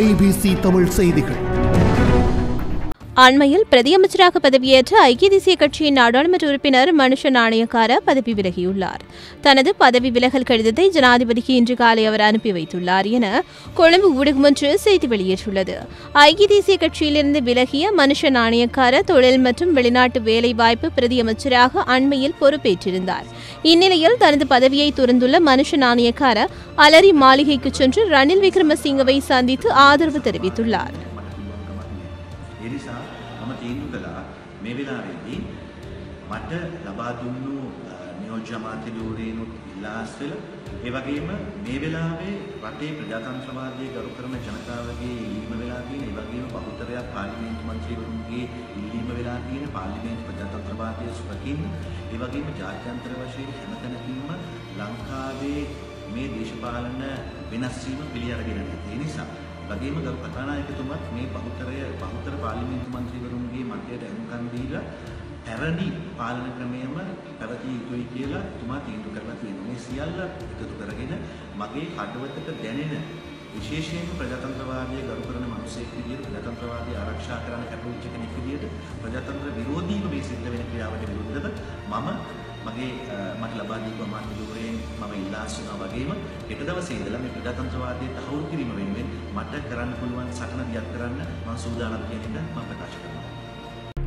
IBC Tamil செய்திகள். அண்மையில் பிரதியமைச்சராக பதவியேற்ற ஐக்கிய தேசிய கட்சியின் நாடாளுமன்ற உறுப்பினர் மனுஷ நாணயக்கார பதவி விலகியுள்ளார். தனது பதவி விலகல் கடிதத்தை ஜனாதிபதிக்கு இன்று காலை அவர் அனுப்பி வைத்துள்ளார் என கொழும்பு ஊடகம் ஒன்று செய்தி வெளியேற்றுள்ளது ஐக்கிய தேசிய கட்சியிலிருந்து விலகிய மனுஷ நாணயக்கார தொழில் மற்றும் வெளிநாட்டு வேலைவாய்ப்பு பிரதியமைச்சராக அண்மையில் பொறுப்பேற்றிருந்தார். இந்நிலையில் தனது பதவியை துறந்துள்ள மனுஷ நாணயக்கார அலரி மாளிகைக்கு சென்று ரணில் விக்ரமசிங்கவை சந்தித்து ஆதரவு தெரிவித்துள்ளார். ඒ නිසා මම තීන්දුව කළා මේ වෙලාවේදී මට ලබා දුන්නු අ, නියෝජ්‍ය අමාත්‍යවරයෙනුත් ඉල්ලා අස්වෙලා ඒ වගේම මේ වෙලාවේ රටේ ප්‍රජාතන්ත්‍රවාදයේ ගරු කරන ජනතාවගේ ඉල්ලීම වෙලා තියෙන ඒ වගේම බහුතරයක් පාර්ලිමේන්තු මන්ත්‍රීවරුන්ගේ ඉල්ලීම වෙලා තියෙන පාර්ලිමේන්තු ප්‍රජාතන්ත්‍රවාදය සුරකින්න ඒ වගේම ජාත්‍යන්තර වශයෙන් හැමතැනකින්ම ලංකාවේ මේ දේශපාලන වෙනස් වීම පිළි අරගෙන නැහැ. ඒ නිසා වගේම ගරු කතානායකතුමත් මේ බහුතරය බහුතර පාර්ලිමේන්තු මන්ත්‍රීවරුන්ගේ මතයට ඇහුම්කන් දීලා පැරණි පාලන ක්‍රමයම පැවතිය යුතුයි කියලා එතුමා තීන්දුව කරලා තියෙනවා. මේ සියල්ල එකතු කරගෙන මගේ හදවතට දැනෙන විශේෂයෙන්ම ප්‍රජාතන්ත්‍රවාදය ගරු කරන මිනිසෙක් විදියට ප්‍රජාතන්ත්‍රවාදය ආරක්ෂා කරන්න කැපවෙච්ච කෙනෙක් විදියට ප්‍රජාතන්ත්‍ර විරෝධීව මේ සිද්ධ වෙන ක්‍රියාවට විරුද්ධව මම මගේ අ, මට ලබා දීපු අමාත්‍යවරයෙන් මම ඉල්ලා සිටිනවා වගේම හෙට දවසේ ඉඳලා මේ ප්‍රජාතන්ත්‍රවාදය තහවුරු කිරීම වෙනුවෙන් මට කරන්න පුළුවන් සටන දියත් කරන්න මම සූදානම් කියන එක මම ප්‍රකාශ කරනවා.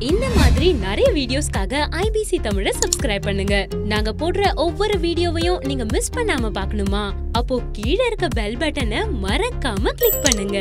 இந்த மாதிரி நிறைய வீடியோஸ்க்காக ஐபிசி தமிழை சப்ஸ்கிரைப் பண்ணுங்க நாங்க போடுற ஒவ்வொரு வீடியோவையும் நீங்க மிஸ் பண்ணாம பார்க்கணுமா அப்போ கீழே இருக்க பெல் பட்டனை மறக்காம கிளிக் பண்ணுங்க